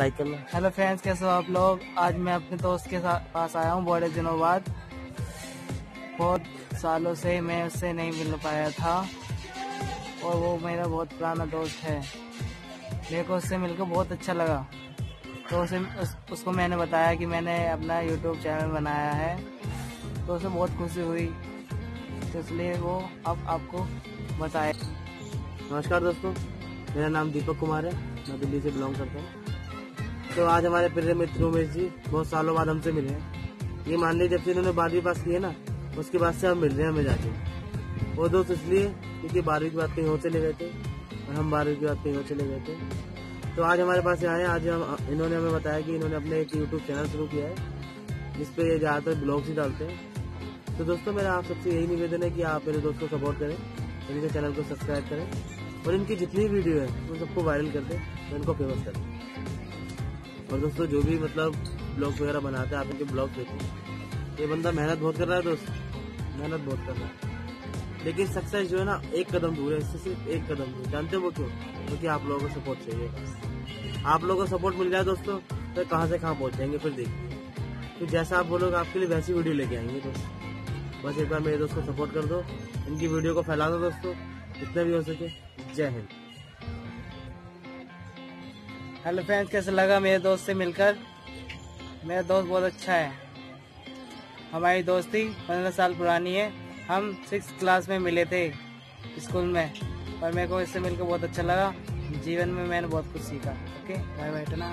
Hello friends कैसे हो आप लोग? आज मैं अपने दोस्त के साथ पास आया हूँ बड़े दिनों बाद। बहुत सालों से मैं उससे नहीं मिल पाया था और वो मेरा बहुत पुराना दोस्त है। मेरे को उससे मिलकर बहुत अच्छा लगा। तो उसे उस, उसको मैंने बताया कि मैंने अपना यूट्यूब चैनल बनाया है। तो उसे बहुत खुशी हुई। तो इसलिए वो अब आपको बताए। नमस्कार दोस्तों मेरा नाम दीपक कुमार है। मैं दिल्ली से बिलोंग करता हूँ। तो आज हमारे प्रिय मित्र उमेश जी बहुत सालों बाद हमसे मिले हैं। ये मान लीजिए जब से इन्होंने बारहवीं पास की है ना, उसके बाद से हम मिल रहे हैं, हमें जाके वो दोस्त इसलिए क्योंकि बारहवीं की बात कहीं और चले गए थे और हम बारहवीं की बात कहीं और चले गए थे। तो आज हमारे पास आए, आज हम, इन्होंने हमें बताया कि इन्होंने अपने एक यूट्यूब चैनल शुरू किया है, जिसपे ये ज़्यादातर ब्लॉग्स ही डालते हैं। तो दोस्तों, मेरा आप सबसे यही निवेदन है कि आप मेरे दोस्त को सपोर्ट करें इनके चैनल को सब्सक्राइब करें और इनकी जितनी वीडियो है उन सबको वायरल कर दें और इनको फ़ेमस करें और दोस्तों, जो भी मतलब ब्लॉग वगैरह बनाते हैं, आप इनके ब्लॉग देखिए ये बंदा मेहनत बहुत कर रहा है दोस्त। मेहनत बहुत कर रहा है। लेकिन सक्सेस जो है ना, एक कदम दूर है, इससे सिर्फ़ एक कदम दूर। जानते हो वो क्यों? क्योंकि आप लोगों को सपोर्ट चाहिए। आप लोगों को सपोर्ट मिल जाए दोस्तों तो कहाँ से कहाँ पहुँच जाएँगे, फिर देखिए। तो जैसा आप बोलोगे, आपके लिए वैसी वीडियो लेके आएँगे दोस्त। बस एक बार मेरे दोस्त को सपोर्ट कर दो। इनकी वीडियो को फैला दो दोस्तों। जितना भी हो सके। जय हिंद। हेलो फ्रेंड्स, कैसे लगा मेरे दोस्त से मिलकर? मेरा दोस्त बहुत अच्छा है। हमारी दोस्ती पंद्रह साल पुरानी है। हम सिक्स क्लास में मिले थे स्कूल में, पर मेरे को इससे मिलकर बहुत अच्छा लगा। जीवन में मैंने बहुत कुछ सीखा। ओके बाय बाय टना